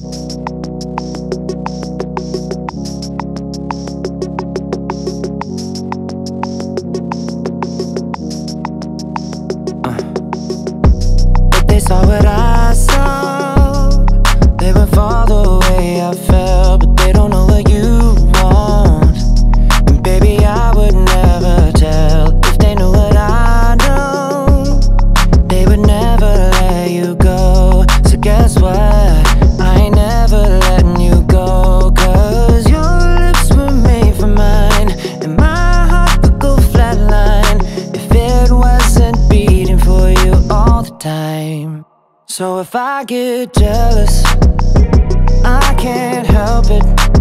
Uh. They saw what I saw. same. So if I get jealous I can't help it.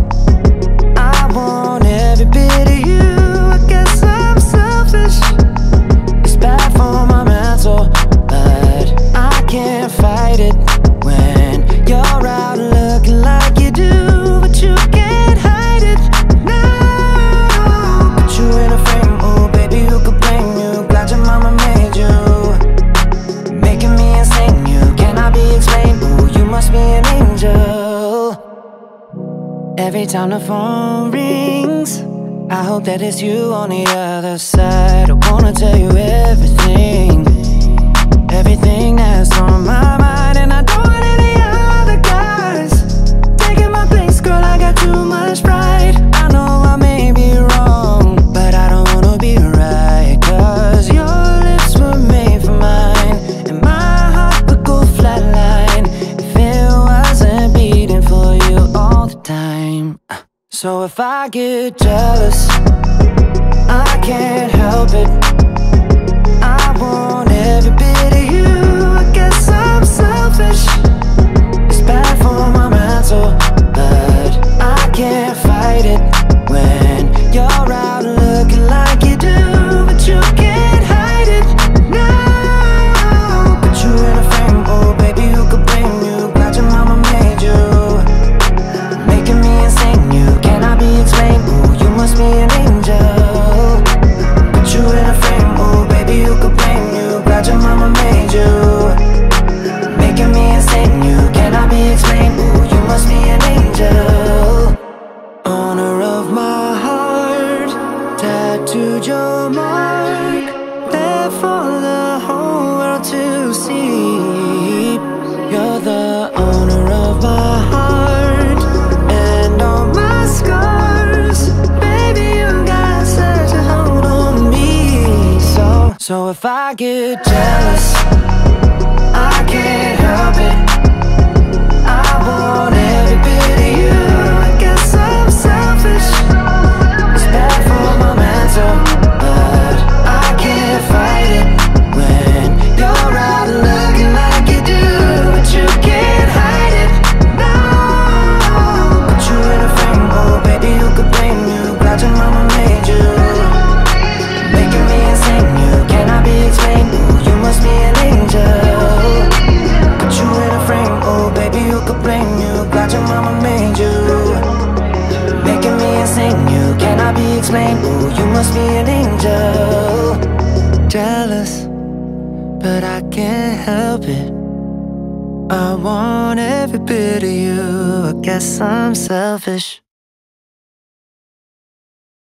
Every time the phone rings I hope that it's you on the other side. I wanna tell you everything. So if I get jealous, I can't help it. sleep You're the owner of my heart And all my scars. Baby, you got such a hold on me. So, so if I get jealous I can't help it. calls me an angel Jealous, but I can't help it. I want every bit of you, I guess I'm selfish.